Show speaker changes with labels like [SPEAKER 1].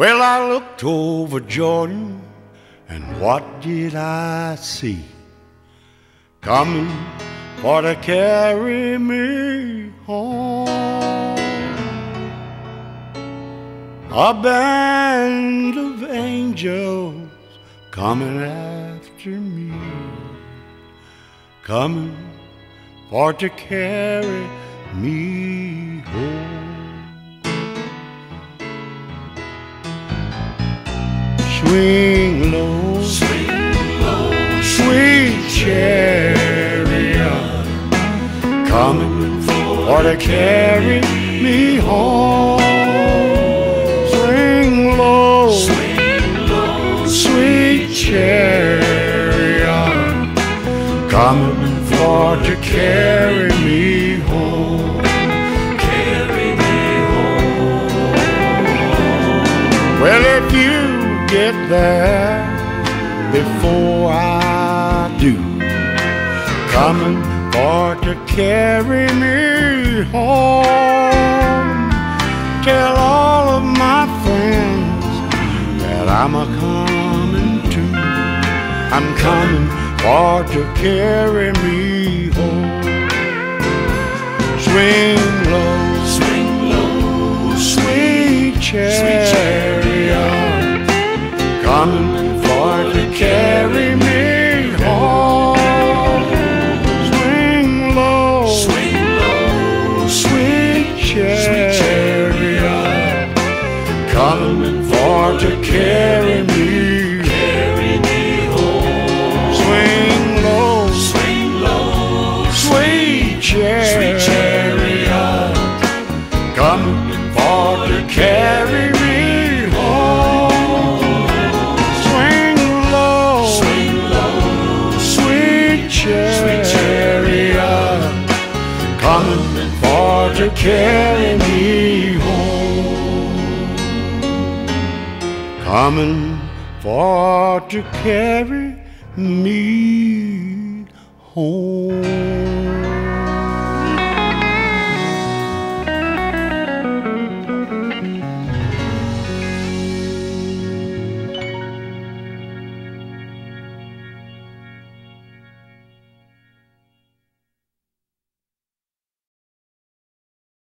[SPEAKER 1] Well, I looked over Jordan, and what did I see? Coming for to carry me home. A band of angels coming after me, coming for to carry me home. Swing low,
[SPEAKER 2] Swing low,
[SPEAKER 1] sweet chariot, coming for to carry me home. Swing low,
[SPEAKER 2] swing low,
[SPEAKER 1] sweet chariot, coming for to carry me home.
[SPEAKER 2] carry me home.
[SPEAKER 1] Well, if you get there before I do, coming for to carry me home, tell all of my friends that I'm a coming too. I'm coming for to carry me home. Swing coming for to carry me home. Coming for to carry me home.